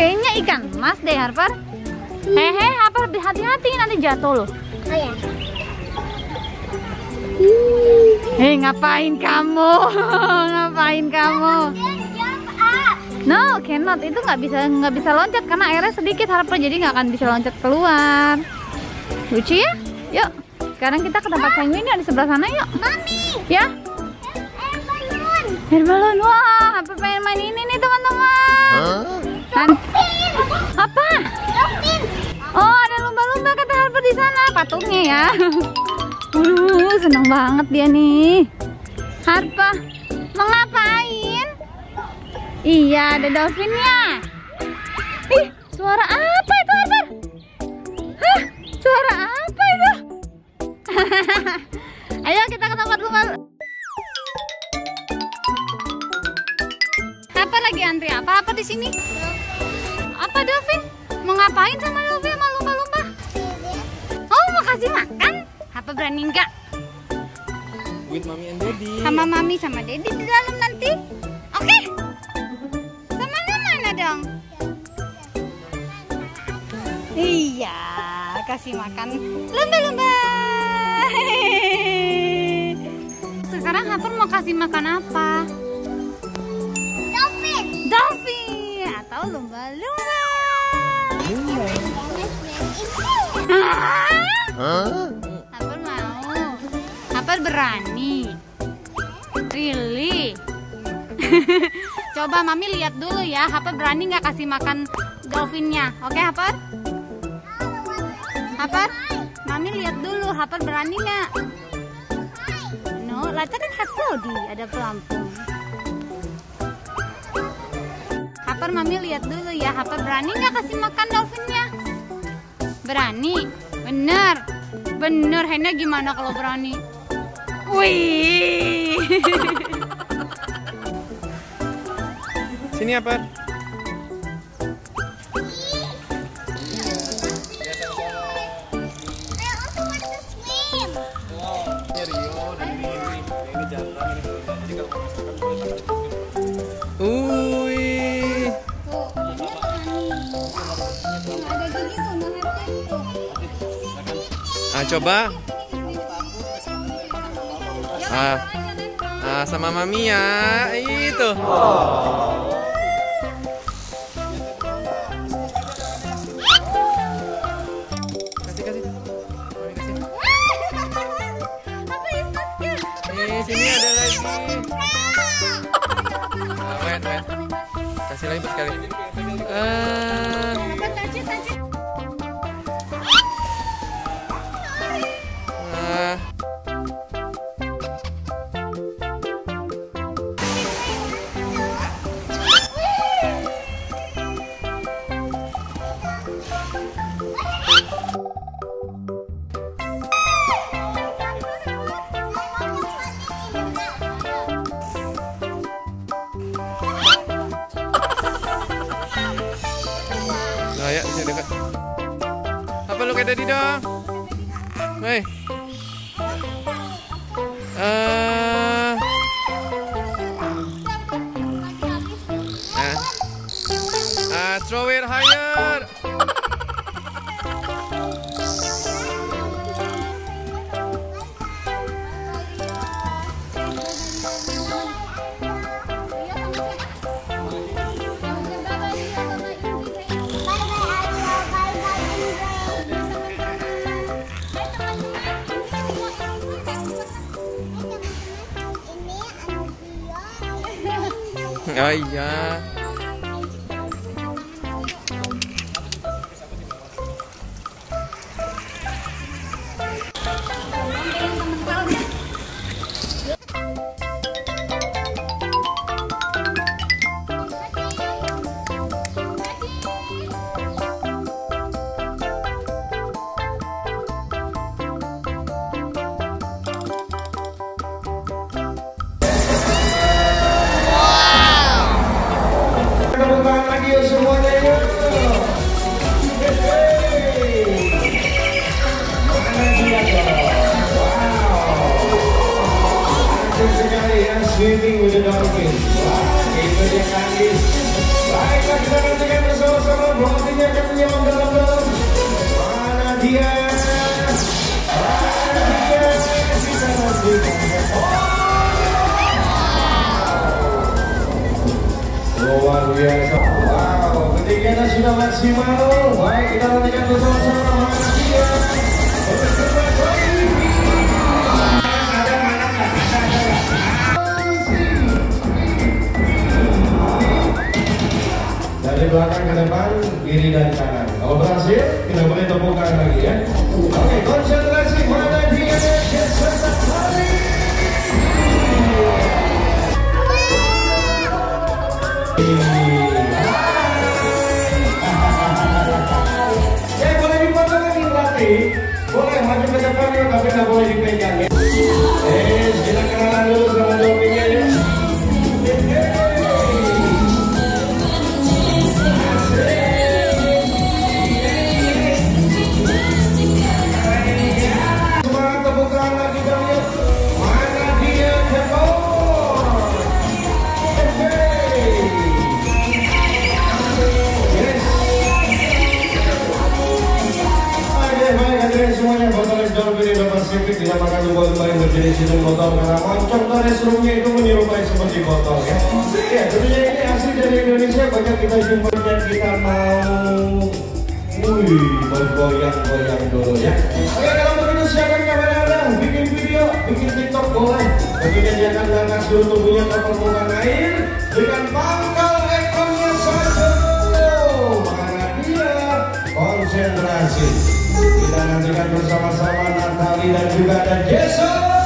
Kayaknya ikan mas deh Harper. Hehe, Harper hati-hati nanti jatuh loh. Oh ya. Hei, ngapain kamu? ngapain kamu? No, cannot. Itu nggak bisa nggak bisa loncat karena airnya sedikit Harper jadi nggak akan bisa loncat keluar. Lucu ya? Yuk, sekarang kita ke tempat penguin ya di sebelah sana yuk. Mami, Ya, air balon. air balon. Wah, Harper pengen main ini nih teman-teman. Nan- di sana. Patungnya ya. Uh, seneng banget dia nih. Harper, mau ngapain? Iya, ada dolphinnya. Ih, suara apa itu Harper? Hah, suara apa itu? Ayo kita ke tempat lumba. Apa lagi antri apa? Apa di sini? Apa dolphin? Mau ngapain sama dolphin kasih makan? Apa berani enggak? With mommy and daddy. Sama mami sama daddy di dalam nanti? Oke? Sama mana dong? Iya, kasih makan lumba-lumba. Sekarang Hapur mau kasih makan apa? Dolphin. Dolphin atau lumba-lumba. Hapur mau. Hapur berani. Really? Coba mami lihat dulu ya, Hapur berani nggak kasih makan dolphinnya? Oke, Hapur? Hapur? Mami lihat dulu, Hapur berani nggak? No, Lata kan has body, ada pelampung. Hapur mami lihat dulu ya, Hapur berani nggak kasih makan dolphinnya? Berani? Bener. Bener, Hena gimana kalau berani? Wih. Sini apa? Ah, coba. Ah, ah sama mami ya. Itu. Kasih kasih. Mami kasih. Sini ada lagi. Ah, wait, wait. Kasih lagi sekali. Ah, ah. Kayak tadi dong? Hei. Eh. ah. 哎呀。lagi baiklah kita nantikan bersama-sama votingnya akan menyimak dalam-dalam mana dia mana dia kita nantikan oh luar biasa wow ketiganya sudah maksimal. Baik kita nantikan bersama-sama. Mana dia bersama lagi ada mana ada. Belakang ke depan, kiri dan kanan. Kalau berhasil, kita boleh temukan lagi ya. Oke, konsentrasi mana dia? Keserta kali. Eh boleh dipotong lagi berarti Boleh maju ke depan ya Tapi nggak boleh dipegang ya karena dari serumnya itu menyerupai seperti botol ya. Ya, tentunya ini asli dari Indonesia banyak kita jumpa dan kita mau Wih, bergoyang-goyang dulu ya. Oke, kalau begitu siapkan kamera Anda, bikin video, bikin TikTok boleh. Tentunya dia akan mengangkat seluruh tubuhnya ke permukaan air dengan pangkal ekornya saja. Mana dia konsentrasi. Kita nantikan bersama-sama Natali dan juga ada Jason.